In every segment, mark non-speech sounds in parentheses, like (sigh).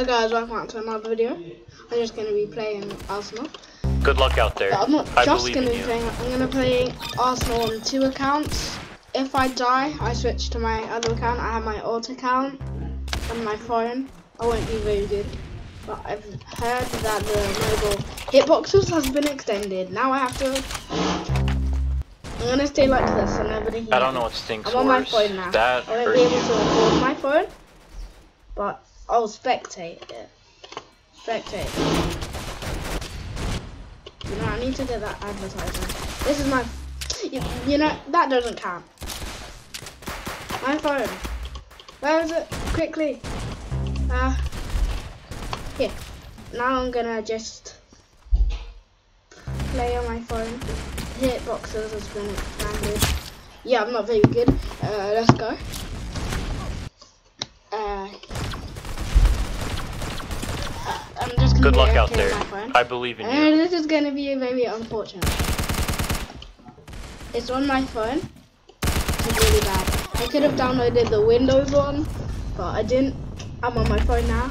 Hi guys, welcome back to another video. I'm just gonna be playing Arsenal. Good luck out there. But I'm not I just gonna be you. playing. I'm gonna play Arsenal on two accounts. If I die, I switch to my other account. I have my alt account on my phone. I won't be very good, but I've heard that the mobile hitboxes has been extended. Now I have to. I'm gonna stay like this, so nobody. I don't know what stinks I'm on my phone now. That I won't be able to record my phone, but I'll spectate it. Spectate. You know, I need to get that advertisement. This is my. You, you know, that doesn't count. My phone. Where is it? Quickly. Uh. Here. Now I'm gonna just play on my phone. Hit Hitboxes has been expanded. Yeah, I'm not very good. Uh, let's go. Uh, Good luck out there. I believe in you. And this is gonna be very unfortunate. It's on my phone. It's really bad. I could have downloaded the Windows one, but I didn't. I'm on my phone now.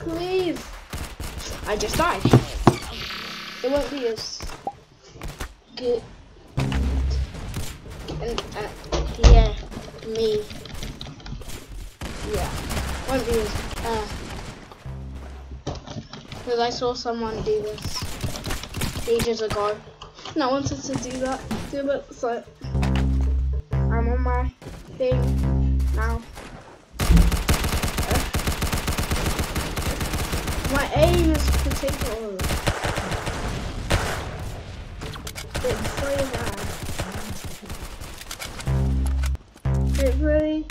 Please. I just died. It won't be as good. And uh, yeah, me. Yeah, won't be uh. Because I saw someone do this ages ago, and I wanted to do that. Do it, so I'm on my thing now. My aim is particular. It's so bad. It really.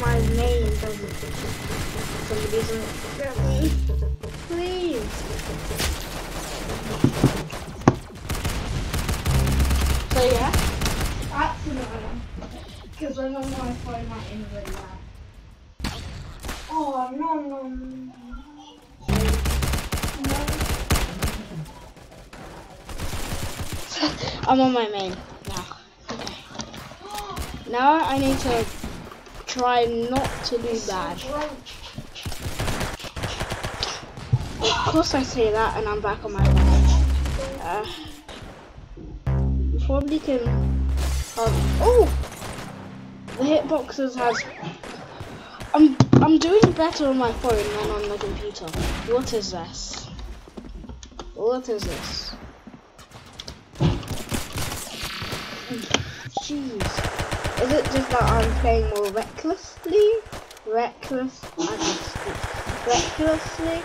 My name doesn't. Somebody doesn't get me. Please. So yeah. That's annoying. Because I'm on my phone, my aim is really bad. Oh no no no. (laughs) I'm on my main now. Okay. Now I need to try not to do bad. Of course I say that and I'm back on my phone. Uh, you probably can. Um, oh, the hitboxes has. I'm I'm doing better on my phone than on the computer. What is this? What is this? Is it just that I'm playing more recklessly? Reckless? Recklessly?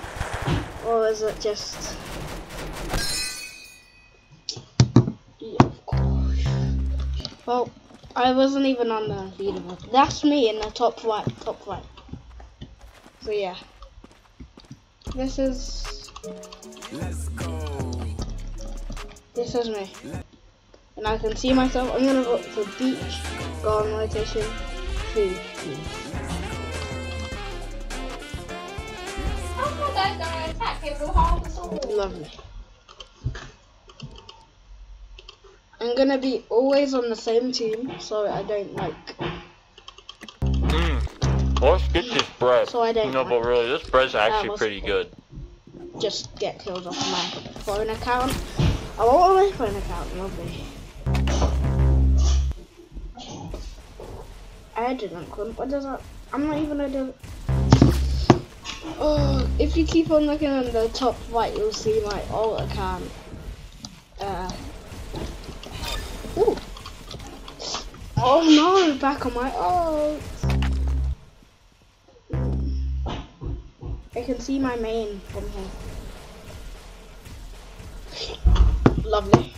Or is it just... Yeah, of course. Well, I wasn't even on the leaderboard. That's me in the top right, top right. So yeah. This is... Let's go. This is me. And I can see myself. I'm gonna vote for beach, go on rotation, two. Lovely. I'm gonna be always on the same team, so I don't like. Mm. Let's get this bread. So I don't No, but really, this bread's actually pretty good. just get killed off my phone account. I'm on my phone account, lovely. I didn't quit. What does that? I'm not even gonna. Oh, if you keep on looking on the top right, you'll see my alt account. Uh. Ooh. Oh no! Back on my alt. I can see my main from here. Lovely.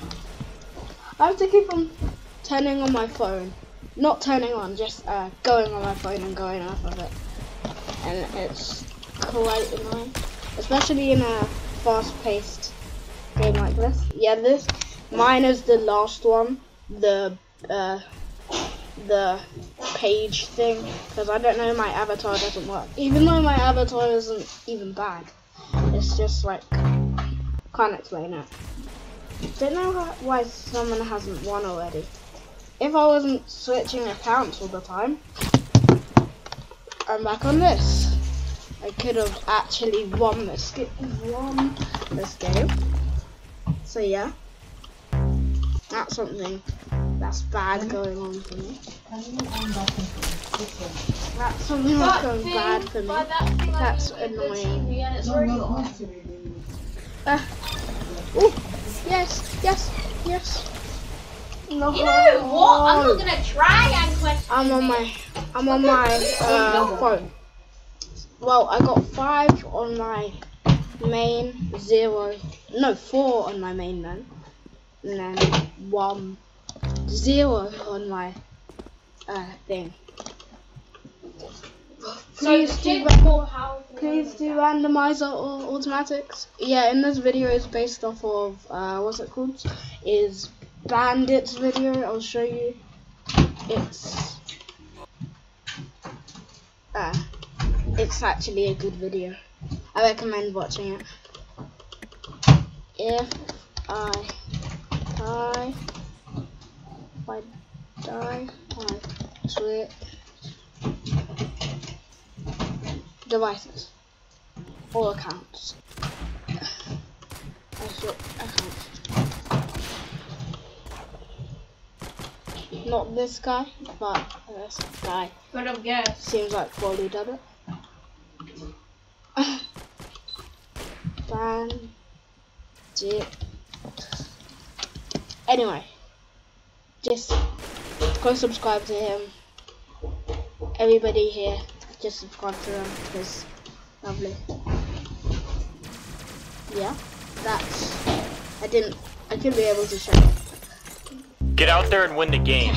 I have to keep on turning on my phone. Not turning on, just uh, going on my phone and going off of it. And it's quite annoying. Especially in a fast-paced game like this. Yeah, this, mine is the last one. The, uh, the page thing. Because I don't know, my avatar doesn't work. Even though my avatar isn't even bad. It's just like, can't explain it. Don't know why someone hasn't won already. If I wasn't switching accounts all the time, I'm back on this. I could have actually won this game. Won this game. So yeah, that's something that's bad going on for me. That's something that's going bad for me. That's annoying. Uh, oh, yes, yes, yes. No. You know what? I'm not gonna try and question. I'm on my I'm on my uh, phone. Well, I got five on my main, zero, no four on my main then, and then one, zero on my uh, thing. Please so do, ra- how please do randomizer or automatics. Yeah, in this video is based off of uh, what's it called? Is Bandits video. I'll show you. It's uh, it's actually a good video. I recommend watching it. If I die, if I die, I switch devices or accounts. I switch accounts. Not this guy, but this guy. Could have guessed. Seems like Wally did it. (sighs) Bandit. Anyway, just go subscribe to him. Everybody here, just subscribe to him because lovely. Yeah, that's. I didn't. I couldn't be able to show. Get out there and win the game.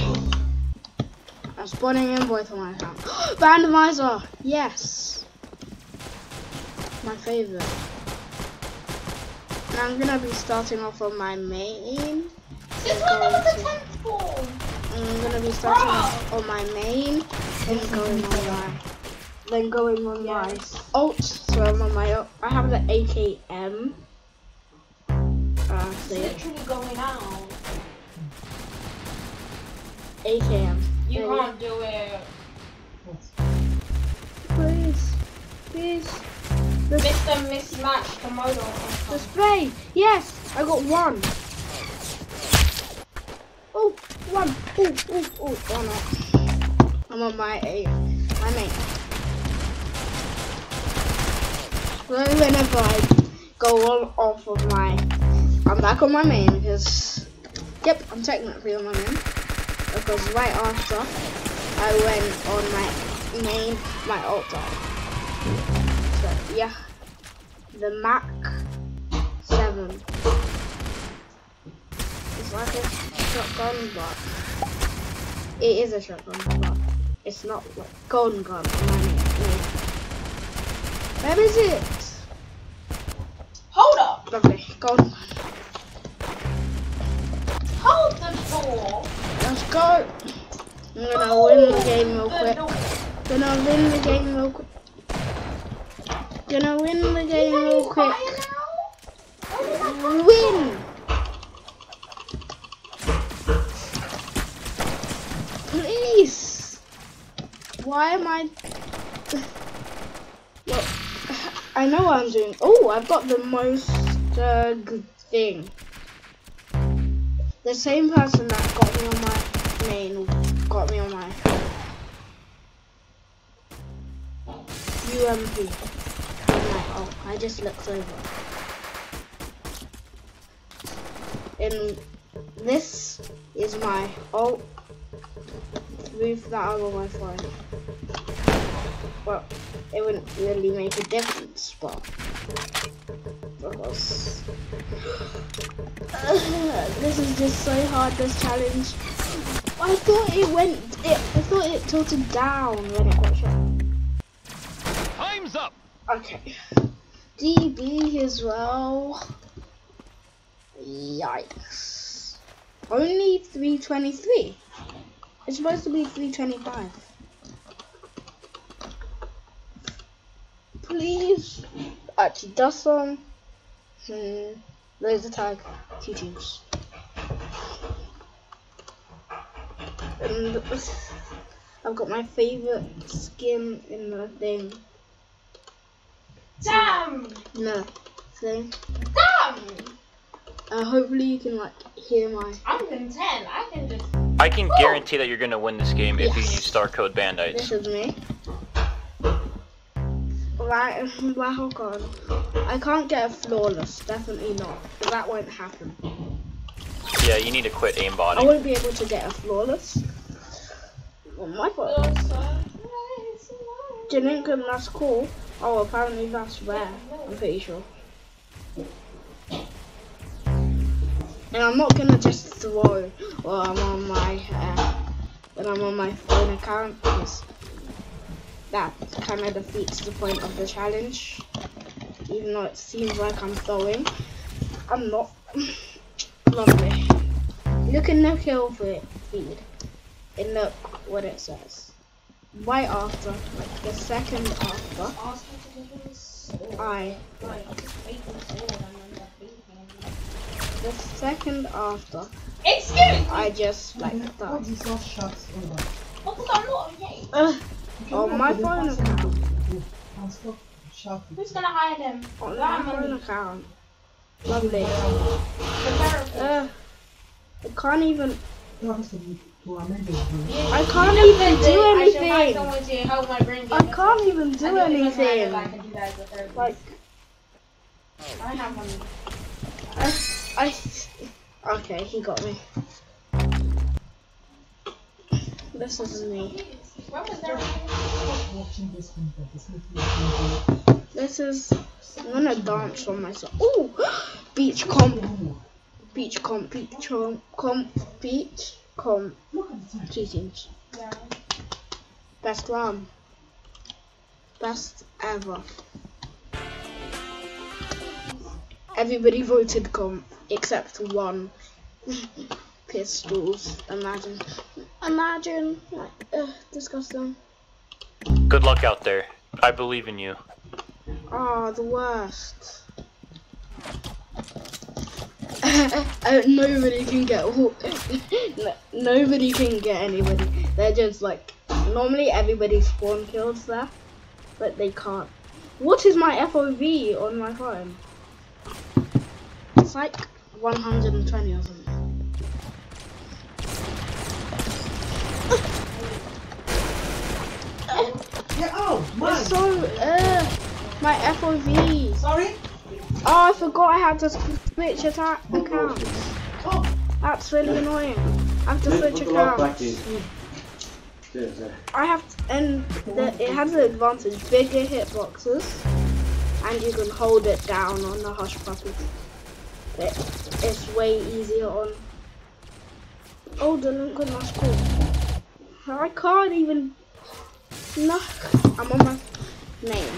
I'm spawning in both of my accounts. (gasps) Randomizer! Yes! My favorite. And I'm gonna be starting off on my main. Since when was the tenth form? I'm gonna be starting off on my main and going on my then going on my alt. So I'm on my alt. I have the AKM. Uh, It's literally going out. AKM. You There can't do it. Please. Please. Mr. Mismatch Komodo. The spray! Yes! I got one! Oh, one! Oh, oh, oh, oh no. I'm on my A. My main. So whenever I go all off of my. I'm back on my main because. Yep, I'm technically on my main. Because right after I went on my main, my alt. So, yeah the Mac 7. It's like a shotgun, but it is a shotgun, but it's not like golden gun. I mean, no. Where is it? Hold up. Lovely, golden gun. Hold the door. Let's go. I'm gonna win the game real quick. Gonna win the game real quick. Gonna win the game real quick. Win! Please! Why am I... Look, (laughs) I know what I'm doing. Oh, I've got the most uh, good thing. The same person that got me on my main got me on my UMP. Like, oh, I just looked over. And this is my alt move that I'm on my phone. Well, it wouldn't really make a difference, but because (laughs) this is just so hard. This challenge. I thought it went. It, I thought it tilted down when it got shot. Time's up. Okay. DB as well. Yikes. Only 323. It's supposed to be 325. Please. Actually, does some. Hmm. Laser tag. Two teams. And I've got my favorite skin in the thing. Damn! No thing. Damn! Uh, hopefully you can like hear my. I'm content. I can just. I can guarantee that you're gonna win this game if you use Star Code This is me. Right, right, hold on. I can't get a flawless, definitely not. That won't happen. Yeah, you need to quit aimbotting. I won't be able to get a flawless. Well, my fault. Didn't that's cool. Oh, apparently that's rare. I'm pretty sure. And I'm not gonna just throw while I'm on my uh, when I'm on my phone account because that kind of defeats the point of the challenge. Even though it seems like I'm throwing, I'm not. (laughs) Lovely. Look in the kill feed and look what it says. Right after, like the second after, I the second after Excuse me! I just like that. Because I'm not gay. Ugh, on my phone account. Who's gonna hire them? On That my phone account. Lovely. Uh, I can't even. I can't even do that I should hire anything. help my brain I can't even do anything. I can do that as a therapist. Like I have money. I, I. Okay, he got me. This is me. This is. I'm gonna dance on myself. Ooh! (gasps) Beach comp. Beach comp. Beach comp. beach comp. Yeah. Best one. Best ever. Everybody voted comp except one. (laughs) Pistols. Imagine. Imagine. Like, ugh, disgusting. Good luck out there. I believe in you. Oh, the worst. (laughs) uh, nobody can get. (laughs) no, nobody can get anybody. They're just like. Normally everybody spawn kills there, but they can't. What is my FOV on my phone? It's like 120 or something. Yeah, oh. It's so. Uh, my FOV. Sorry? Oh, I forgot I had to switch attack accounts. Oh, That's really annoying. I have to switch accounts. I have to, and the, it has an advantage, bigger hitboxes, and you can hold it down on the hush puppy. It, it's way easier on. Oh, the Lincoln, that's cool. I can't even. No, I'm on my name.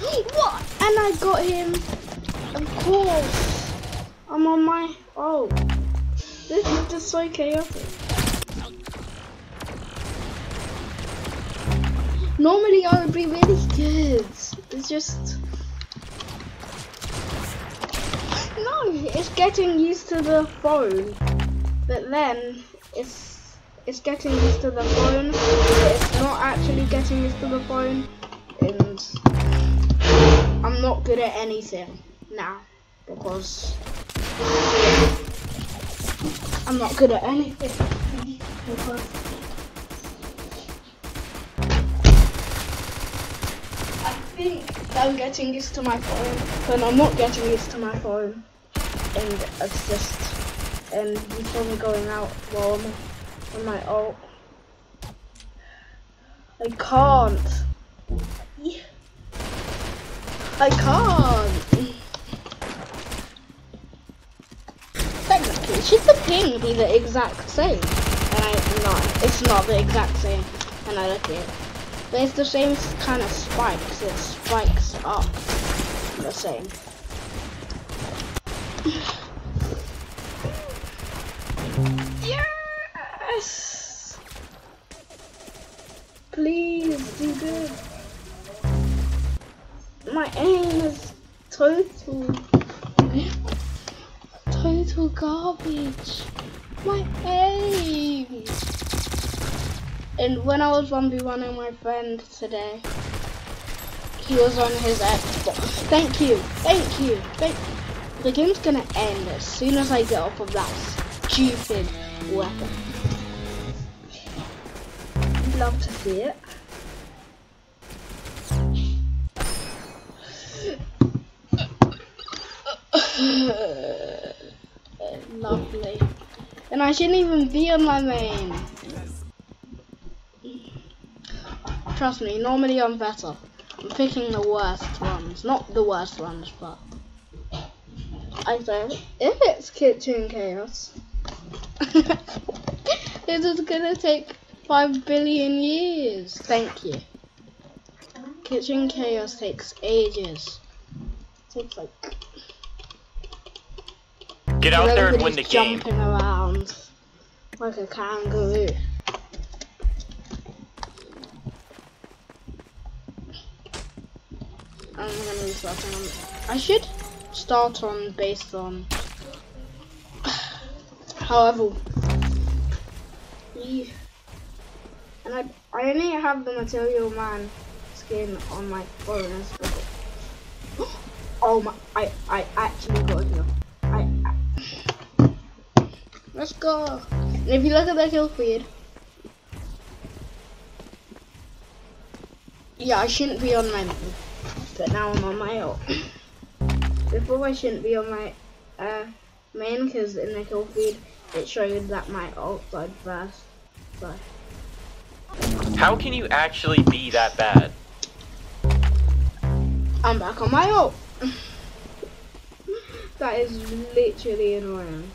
(gasps) What? And I got him. Of course. I'm on my. Oh. This is just so chaotic. Normally I would be really good. It's just. No, it's getting used to the phone. But then it's it's getting used to the phone. It's not actually getting used to the phone. And I'm not good at anything now because I'm not good at anything. Because I think I'm getting used to my phone, but I'm not getting used to my phone, and assist. and you saw me going out I'm on my ult. I can't. I can't. Technically, should the ping be the exact same? And I not. It's not the exact same. And I look it, but it's the same kind of spikes. It spikes up the same. Yes. Please do good. My aim is total. Total. garbage. My aim. And when I was 1v1ing my friend today, he was on his Xbox. Thank you, thank you, thank The game's gonna end as soon as I get off of that stupid weapon. Love to see it. Lovely. And I shouldn't even be on my main. Trust me, normally I'm better. I'm picking the worst ones. Not the worst ones, but I say if it's kitchen chaos. (laughs) this is gonna take five billion years. Thank you. Kitchen chaos takes ages. takes like Get out there and win the everybody's game. jumping around like a kangaroo. I'm gonna be starting on. I should start on based on. However, we- and I I only have the material man skin on my phone as well. Oh my! I I actually got a. I, I let's go. And if you look at the kill feed, yeah, I shouldn't be on my but now I'm on my ult. Before I shouldn't be on my uh, main because in the kill feed it showed that my ult died first. So How can you actually be that bad? I'm back on my ult. (laughs) that is literally annoying.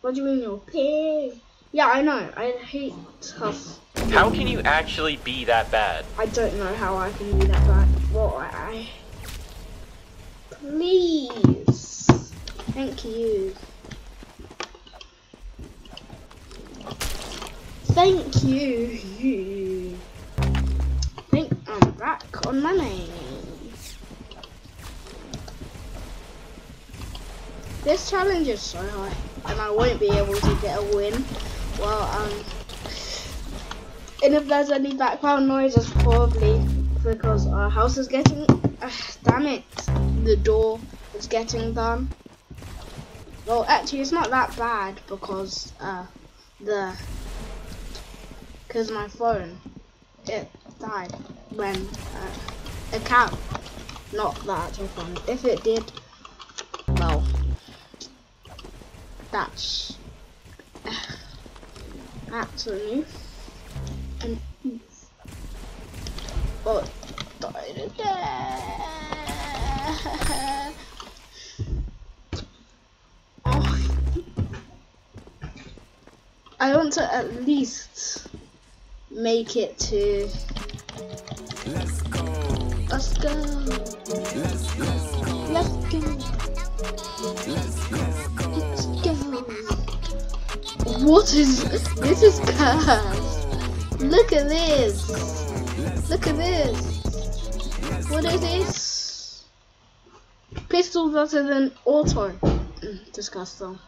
What do you mean you're pig? Yeah, I know. I hate tough. How can you actually be that bad? I don't know how I can be that bad. What I please. Thank you. Thank you. I think I'm back on my main. This challenge is so high, and I won't be able to get a win. Well, um, and if there's any background noise, it's probably because our house is getting. Uh, damn it! The door is getting done. Well, actually, it's not that bad because uh, the because my phone it died when uh, a cat, not the actual phone. If it did, well, that's (sighs) that's an oof. But died Oh. I want to at least make it to. Let's go. Let's go. Let's go. Let's go. Let's go. Let's go. What is this? Is cursed. Look at this. Look at this. What is this? Pistol better than auto. Mm, Disgusting.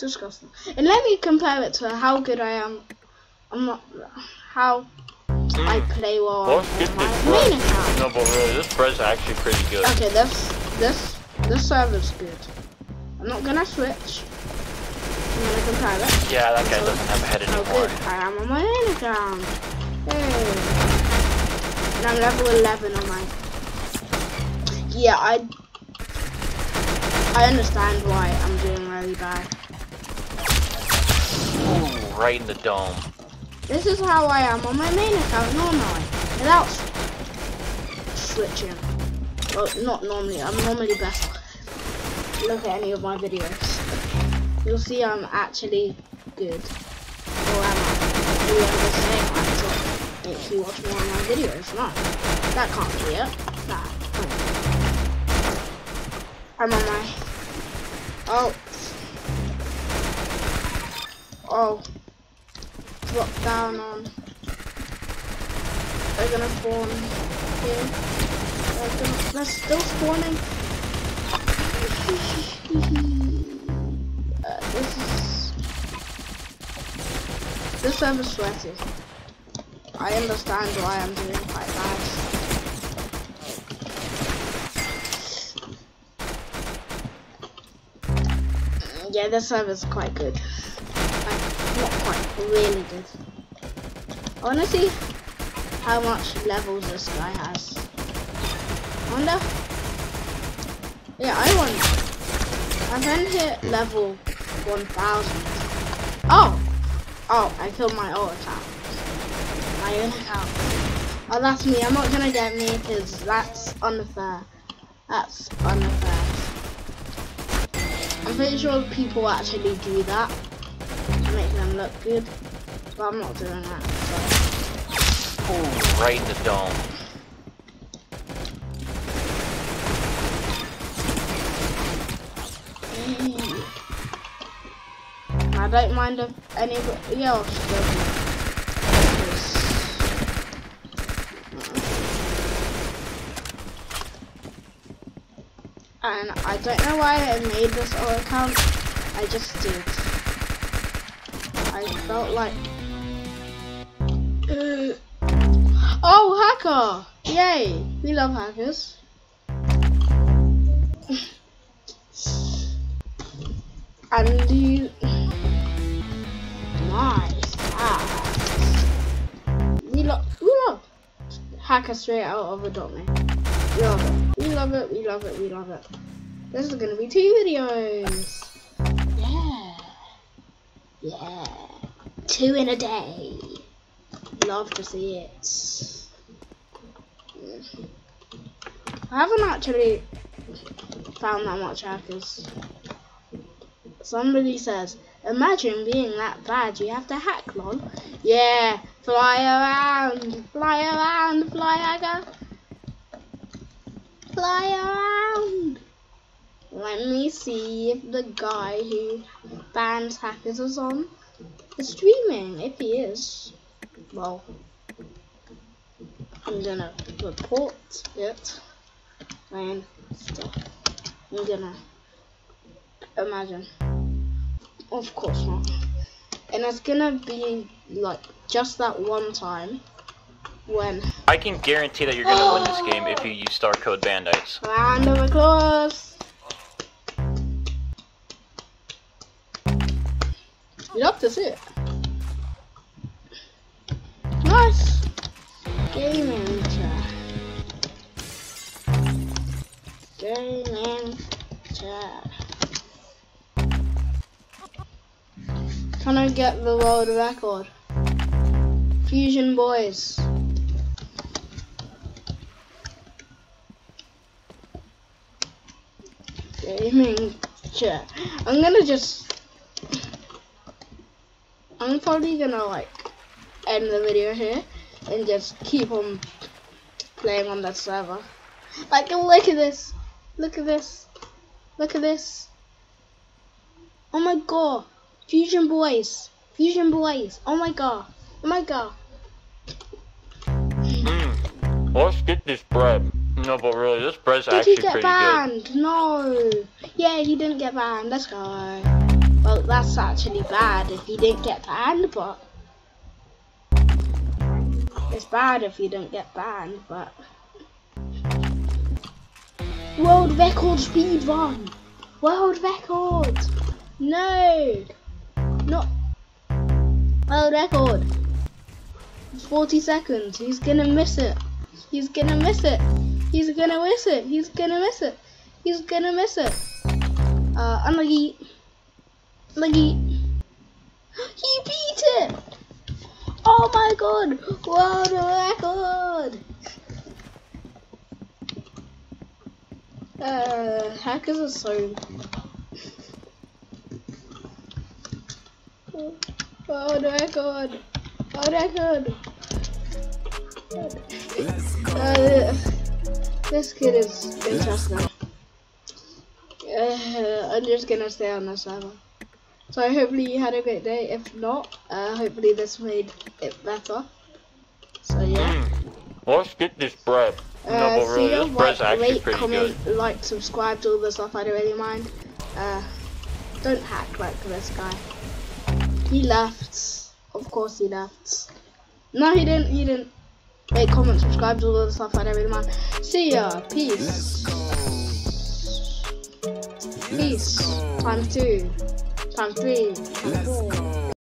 Disgusting. And let me compare it to how good I am. I'm not how I play well get this main account. No, but really, this bread's actually pretty good. Okay, this this this server's good. I'm not gonna switch. I'm gonna compare it. Yeah, that guy doesn't have a head oh, How good I am on my main account. Hey. And I'm level 11 on my. Yeah, I. I understand why I'm doing really bad. Right in the dome. This is how I am on my main account normally, without switching. Well, not normally. I'm normally better. Look at any of my videos. You'll see I'm actually good. Or am I? Do you understand? I to make you watch more of my videos. No, that can't be it. Nah. I'm on my. Oh. Oh drop down on. They're gonna spawn here. They're, gonna, they're still spawning. (laughs) Uh, this is this server's sweaty. I understand why I'm doing quite bad. Yeah, this server's quite good. Not quite, really good. I wanna see how much levels this guy has. I wonder. Yeah, I want. My friend hit level 1000. Oh! Oh, I killed my old account. My own account. Oh, that's me. I'm not gonna get me because that's unfair. That's unfair. I'm pretty sure people actually do that to make them look good, but I'm not doing that. So. Ooh, right in the dome. Mm. I don't mind if anybody else. 'Cause- And I don't know why I made this old account. I just did. Felt like. Uh, oh, hacker! Yay! We love hackers. and you nice ass. We love we love hacker straight out of a dot. We love it. We love it. We love it. We love it. This is gonna be two videos. Yeah. Yeah. Two in a day. Love to see it. I haven't actually found that much hackers. Somebody says, imagine being that bad, you have to hack, lol. Yeah, fly around, fly around, fly hacker. Fly around. Let me see if the guy who bans hackers is on streaming. If he is, well, I'm gonna report it and stuff. I'm gonna imagine. Of course not. And it's gonna be like just that one time when I can guarantee that you're gonna win this (gasps) game if you use Star Code Bandietes. round of applause. To see it. Nice. Gaming chat. Gaming chat. Can I get the world record? Fusion Boys. Gaming chat. I'm gonna just. I'm probably gonna like end the video here and just keep on playing on that server. Like, look at this. Look at this. Look at this. Oh my god. Fusion Boys. Fusion Boys. Oh my god. Oh my god. Mmm. Let's get this bread. No, but really, this bread's Did actually pretty good. Did he get pretty good. banned? No. Yeah, he didn't get banned. Let's go. Well, that's actually bad if you didn't get banned, but it's bad if you don't get banned, but world record speed run. World record. No. Not world record. 40 seconds. He's gonna miss it. He's gonna miss it. He's gonna miss it. He's gonna miss it. He's gonna miss it. Uh, unlucky. Unlucky. (gasps) He beat it. Oh my god. World record. Uh, hackers are so. World record. World record. Uh, this kid is interesting. Uh, I'm just gonna stay on the server. So hopefully you had a great day. If not, uh, hopefully this made it better. So yeah. Mmm. Let's get this bread. No, Uh, but really, see ya, this bread's like, actually rate, pretty comment, like, subscribe to all the stuff. I don't really mind. Uh, don't hack like this guy. He left. Of course he left. No, he didn't. He didn't. Rate, comment, subscribe to all the stuff. I don't really mind. See ya. Peace. Peace. Time two. Time three. Time four.